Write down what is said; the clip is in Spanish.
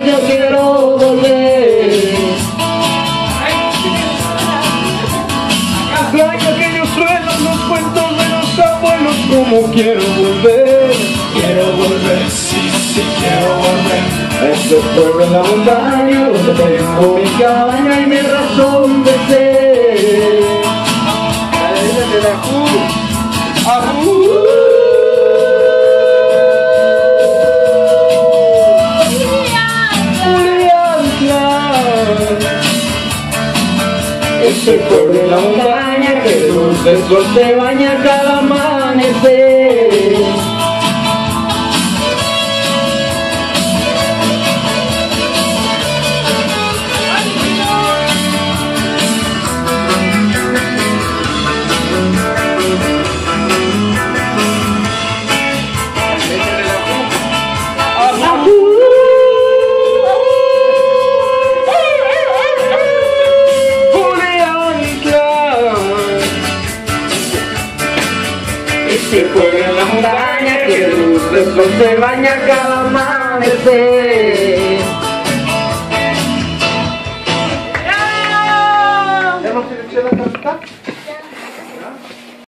Yo quiero volver. Extraño aquellos suelos, los cuentos de los abuelos, como quiero volver. Quiero volver, sí, sí, quiero volver. Este pueblo en la montaña, donde tengo mi cabaña y mi razón de ser. Ajú. Julián. Este pueblo en la montaña que del sol se baña cada amanecer. Este pueblo en la montaña que luz sol se baña cada amanecer. ¿Ya no quiere echar la canta?